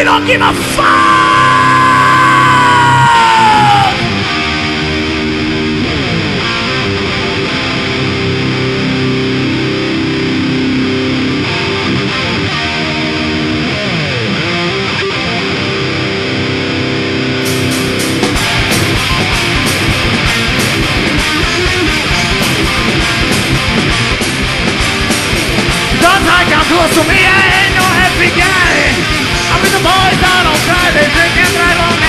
We don't give a fuck! Don't try to come close to me, I ain't no happy guy! I'm in the boys, I don't cry, they drink and drive on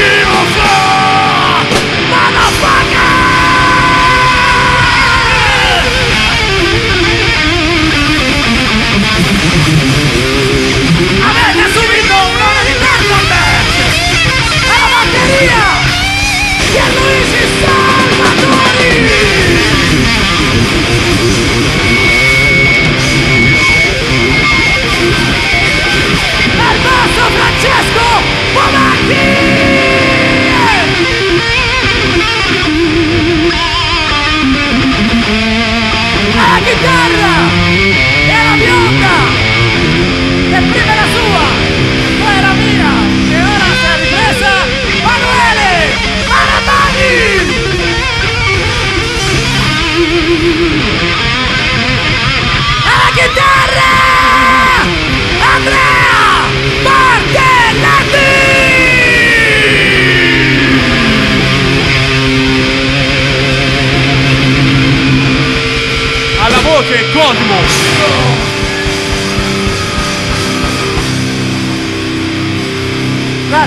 Give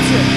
That's it.